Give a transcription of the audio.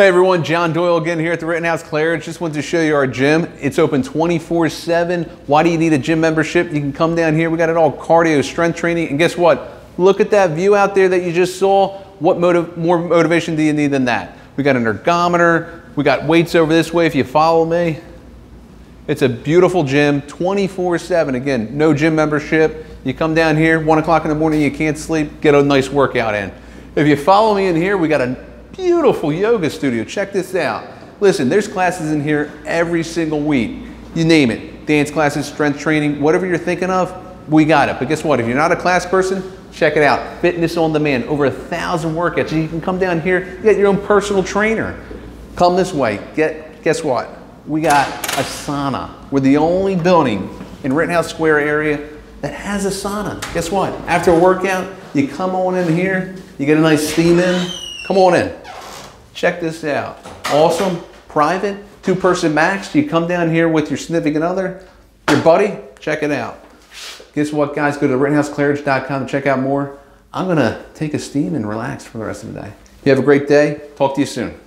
Hey everyone, John Doyle again here at the Rittenhouse Claridge. Just wanted to show you our gym. It's open 24-7. Why do you need a gym membership? You can come down here. We got it all cardio, strength training. And guess what? Look at that view out there that you just saw. What more motivation do you need than that? We got an ergometer. We got weights over this way if you follow me. It's a beautiful gym, 24-7. Again, no gym membership. You come down here, 1 o'clock in the morning, you can't sleep, get a nice workout in. If you follow me in here, we got a beautiful yoga studio. Check this out. Listen, there's classes in here every single week. You name it. Dance classes, strength training, whatever you're thinking of, we got it. But guess what? If you're not a class person, check it out. Fitness on demand, over a thousand workouts. You can come down here, get your own personal trainer. Come this way. Get guess what? We got a sauna. We're the only building in Rittenhouse Square area that has a sauna. Guess what? After a workout, you come on in here, you get a nice steam in. Come on in. Check this out. Awesome, private, two person max. You come down here with your significant other, your buddy, check it out. Guess what, guys? Go to rittenhouseclaridge.com to check out more. I'm going to take a steam and relax for the rest of the day. You have a great day. Talk to you soon.